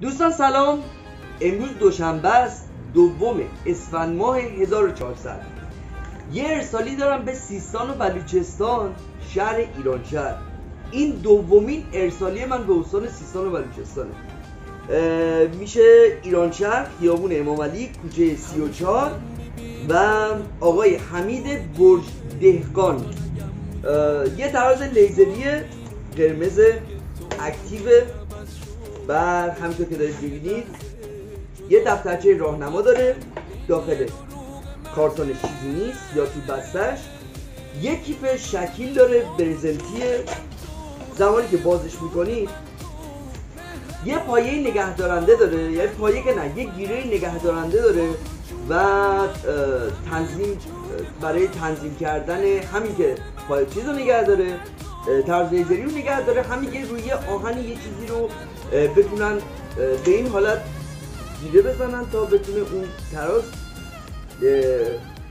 دوستان سلام. امروز دوشنبه است دوم اسفند ماه 1400 یه ارسالی دارم به سیستان و بلوچستان شهر ایران شهر. این دومین ارسالی من به استان سیستان و بلوچستانه. میشه ایران شهر خیابون امام علی کوچه 34 و آقای حمید برج دهقان. یه تراز لیزری قرمز اکتیو بعد همینطور که دارید می‌بینید یه دفترچه راهنما داره داخل کارتون چیزی نیست یا تو بستش یه کیف شکیل داره برزنتیه زمانی که بازش می‌کنید یه پایه نگهدارنده داره. یه پایه که نه یه گیره نگهدارنده داره و تنظیم برای تنظیم کردن همین که پایه چیز رو نگه داره. طرز لیزری رو نگه داره. همین که روی آهن یه چیزی رو بتونن به این حالت گیره بزنن تا بتونه اون تراز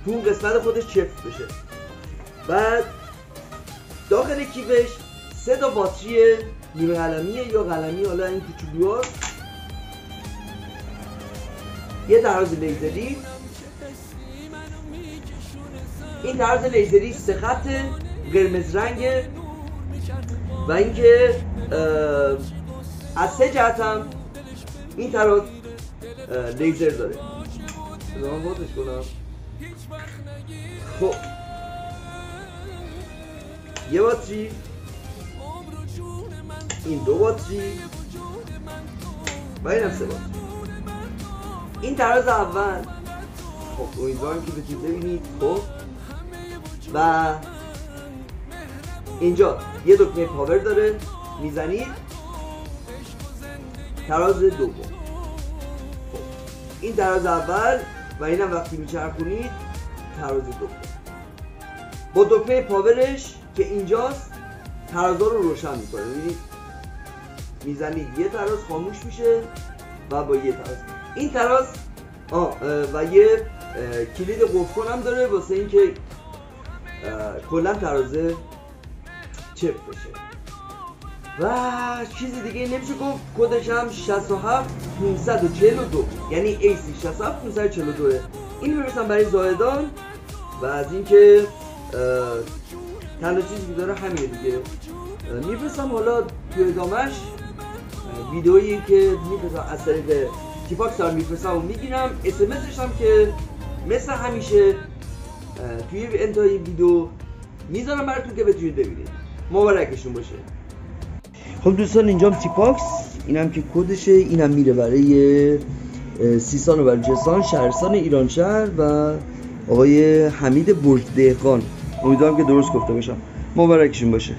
تو اون قسمت خودش چفت بشه. بعد داخل کیفش سه تا باتری نیمه قلمیه یا قلمی حالا این کوچولوها یه تراز لیزری. این تراز لیزری سه خط قرمز رنگه و اینکه از سه جهت هم این تراز لیزر داره. من بازش کنم. خب. یه باتری. این دو باتری. و این هم سه باتری. این تراز اول. خب امیدوارم که بتونید ببینید. خب. و اینجا یه دکمه پاور داره می‌زنید تراز دوم. خب این تراز اول و اینم وقتی میچرخونید تراز دوم. با دکمه پاورش که اینجاست ترازا رو روشن می‌کنه می‌بینید می‌زنید یه تراز خاموش میشه و با یه تراز. این تراز آه و یه کلید قفل هم داره واسه اینکه کلا ترازه چپ بشه. و چیزی دیگه نمیشه گفت کدش هم 67 542 یعنی AC 67 542 این می‌رسم برای زایدان و از اینکه تنها چیزی که داره همینه دیگه. میفرستم حالا تو ادامهش ویدئویی که میفرستم از طریق تیپاکس دارم میفرستم و می‌گیرم. اسمسش هم که مثل همیشه توی انتهای ویدیو می‌ذارم براتون که بتونید ببینید. مبارکشون باشه. خب دوستان اینجام تیپاکس. اینم که کدشه. اینم میره برای سیستان و بلوچستان شهرستان ایران شهر و آقای حمید برج دهقان امیدوارم که درست گفته باشم. مبارکشون باشه.